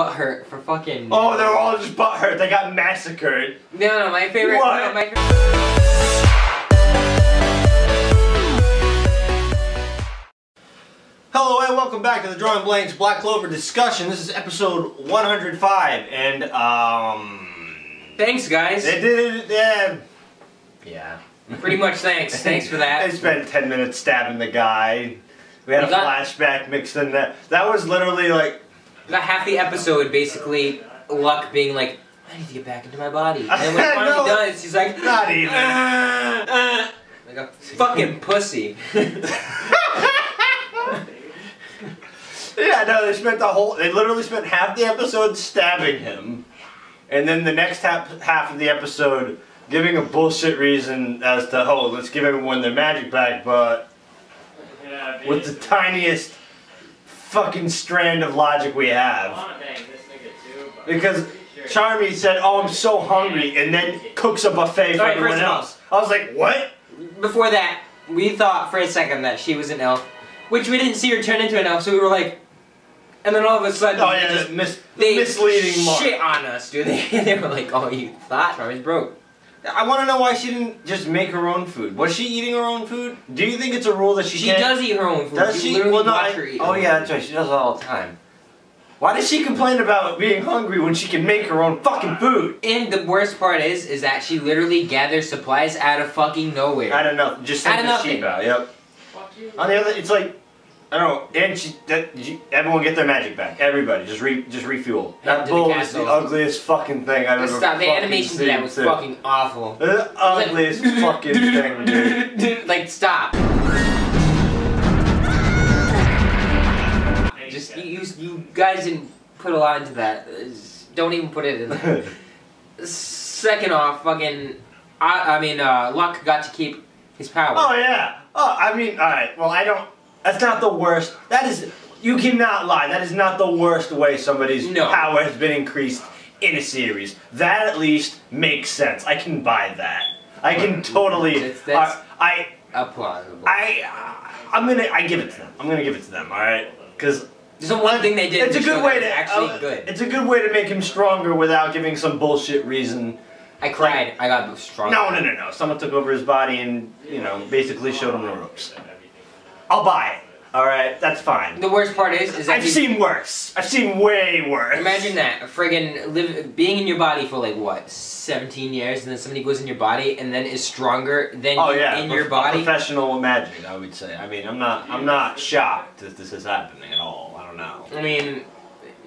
butthurt for fucking. Oh, they're all just butthurt. They got massacred. No, no, my favorite. What? No, my favorite. Hello and welcome back to the Drawing Blanks Black Clover discussion. This is episode 105, and um, Thanks, guys. they did yeah, yeah. Pretty much thanks. Thanks for that. They spent 10 minutes stabbing the guy. We had You a flashback mixed in there. That was literally like, Got half the episode basically Luck being like, I need to get back into my body. And then when he No. finally does, he's like, not even. "Uh, uh," like a fucking pussy. Yeah, no, they spent the whole. They literally spent half the episode stabbing him, and then the next half half of the episode giving a bullshit reason as to oh, let's give everyone their magic back, but with the tiniest fucking strand of logic we have. Because Charmy said, "Oh, I'm so hungry," and then cooks a buffet for Alright, everyone first of all- else. I was like, "What?" Before that, we thought for a second that she was an elf, which we didn't see her turn into an elf, so we were like, and then all of a sudden, Oh they yeah, just- mis- they misleading mark. shit on us, dude. They, they were like, oh, you thought Charmy's broke. I want to know why she didn't just make her own food. Was she eating her own food? Do you think it's a rule that she, She can't? does eat her own food. Does you she? Well, no, I- her eat. oh her yeah, that's right. She does it all the time. Why does she complain about being hungry when she can make her own fucking food? And the worst part is, is that she literally gathers supplies out of fucking nowhere. I don't know. Just Out send of the nothing. sheep out. Yep. On the other, it's like I don't know. And she, that, you, everyone get their magic back. Everybody, just re, just refuel. Head That bull is the ugliest fucking thing I've Let's ever. stop. The animation to that was too. fucking awful. The ugliest fucking thing, dude. like, stop. Just you, you, you guys didn't put a lot into that. Just Don't even put it in. there. Second off, fucking, I, I mean, uh, Luck got to keep his power. Oh yeah. Oh, I mean, all right. Well, I don't. That's not the worst. That is. You cannot lie. That is not the worst way somebody's No. power has been increased in a series. That at least makes sense. I can buy that. I can totally. That's- that's- uh, I. Applausible. I. uh, I'm gonna. I give it to them. I'm gonna give it to them. All right. Because There's the one thing they did. it's a good way to. actually uh, good. It's a good way to make him stronger without giving some bullshit reason. I cried. I got strong. No, no, no, no. Someone took over his body and you know basically showed him the ropes. I'll buy it. All right, that's fine. The worst part is, is that I've seen worse. I've seen way worse. Imagine that, friggin' live, being in your body for like what, 17 years, and then somebody goes in your body and then is stronger than Oh you yeah, in your body. Professional magic, I would say. I mean, I'm not. I'm not shocked that this is happening at all. I don't know. I mean,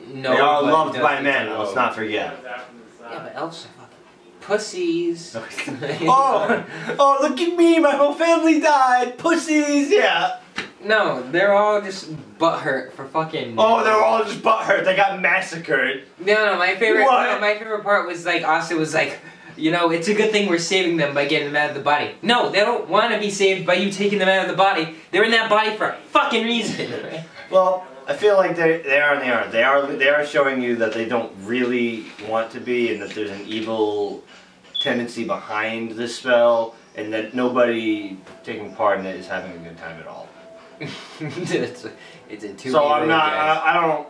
no. they are loved by men. know. Let's not forget. Yeah, but elves are fucking pussies. oh, oh, look at me! My whole family died. Pussies. Yeah. No, they're all just butthurt for fucking. Oh, they're all just butthurt. They got massacred. No, no, my favorite. What? No, my favorite part was like Asta was like, you know, it's a good thing we're saving them by getting them out of the body. No, they don't want to be saved by you taking them out of the body. They're in that body for a fucking reason. Well, I feel like they they are and they aren't. They are they are showing you that they don't really want to be, and that there's an evil tendency behind the spell, and that nobody taking part in it is having a good time at all. it's, a, it's a two. so I'm not. I, I don't.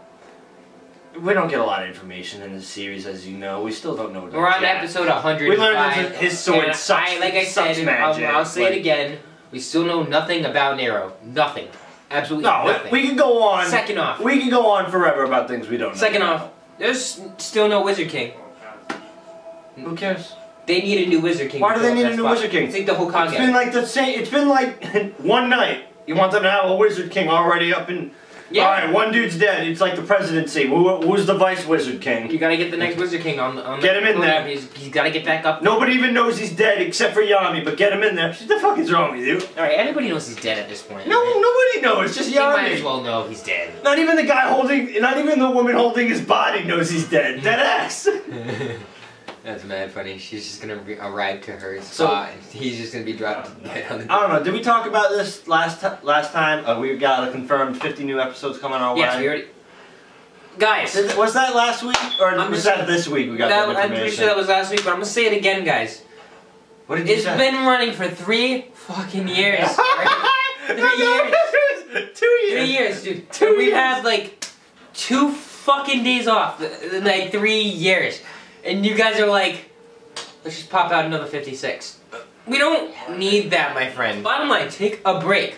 We don't get a lot of information in this series, as you know. We still don't know. We're on jack. episode 105. We learned that his sword sucks- I, like I said, magic, I'll, I'll say like- it again. We still know nothing about Nero. Nothing. Absolutely No, nothing. we can go on. Second off. we can go on forever about things we don't know. Second off, there's still no Wizard King. who cares? They need a new Wizard King. Why do they need a new. Wizard King? Think the whole It's been like the same. It's been like one night. You want them to have a Wizard King already up in. Yeah. All right, one dude's dead. It's like the presidency. Who, who's the vice Wizard King? You gotta get the next Wizard King on the. On Get the him in there. He's, he's gotta get back up. Nobody even knows he's dead except for Yami. But get him in there. What the fuck is wrong with you? Alright, everybody knows he's dead at this point. No, nobody knows. Just They might as well know he's dead. Not even the guy holding. Not even the woman holding his body knows he's dead. Dead ass. That's mad funny. She's just gonna re- arrive to her So- spot, and he's just gonna be dropped dead on the. I don't know. Did we talk about this last last time? Uh, we got a confirmed 50 new episodes coming our Yes, way. we already. Guys, Did- Was that last week or I'm was just- that this week? We got that, that I'm pretty sure that was last week, but I'm gonna say it again, guys. What did you It's say? been running for three fucking years. right? Three years. Two years. Three years, dude. Two we've years. had like two fucking days off in like three years, and you guys are like, let's just pop out another 56. We don't need that, my friend. Bottom line, take a break.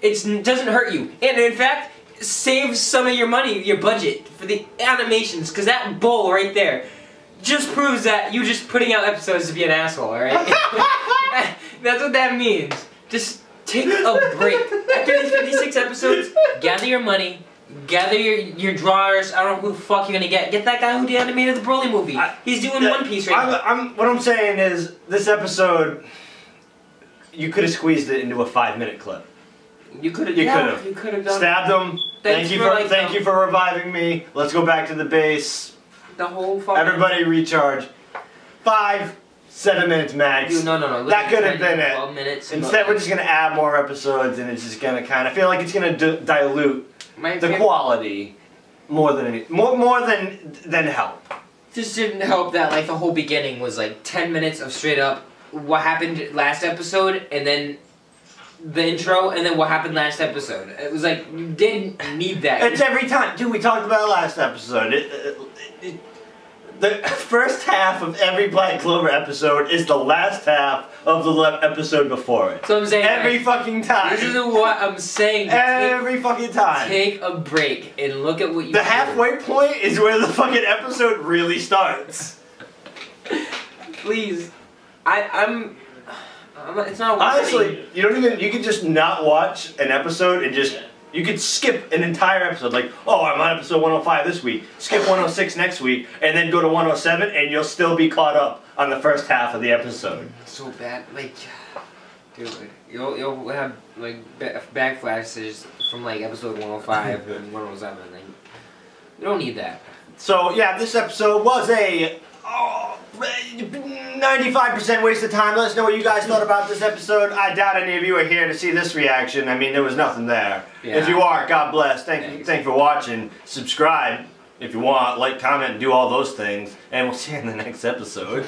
It doesn't hurt you, and in fact, save some of your money, your budget for the animations, because that bowl right there just proves that you just putting out episodes to be an asshole, alright? That's what that means. Just take a break. After these 56 episodes, gather your money, gather your your drawers. I don't know who the fuck you're gonna get. Get that guy who did animated the Broly movie. I- He's doing One Piece right I'm, now. I'm, what I'm saying is, this episode, you could have squeezed it into a five minute clip. You could have. you yeah, could've. You could have done Stabbed him. Thanks Thank you for, for, like, thank um, you for reviving me. Let's go back to the base. the whole fucking. Everybody recharge. Five, seven minutes max. Dude, no, no, no. That could have been it. 12 minutes. Instead, we're just gonna add more episodes, and it's just gonna kind of feel like it's gonna d- dilute My the quality more than any, more more than than help. Just didn't help that like the whole beginning was like 10 minutes of straight up what happened last episode and then the intro and then what happened last episode. It was like you didn't need that. It's every time, dude. We talked about it last episode. It, it, it, the first half of every Black Clover episode is the last half of the episode before it. so I'm saying Every like, fucking time. this is what I'm saying. Take, Every fucking time. take a break and look at what you The halfway point is where the fucking episode really starts. Please, I I'm. I'm it's not Honestly, you don't even. You can just not watch an episode and just. You could skip an entire episode. Like, oh, I'm on episode 105 this week. Skip 106 next week, and then go to 107, and you'll still be caught up on the first half of the episode. so bad. Like, dude, you'll you'll have like backflashes from like episode 105 and 107. Like, you don't need that. So yeah, this episode was a oh, 95% waste of time. Let us know what you guys thought about this episode. I doubt any of you are here to see this reaction. I mean, there was nothing there. Yeah. If you are, God bless. Thank you, thank you for watching. Subscribe if you want. Like, comment, do all those things, and we'll see you in the next episode.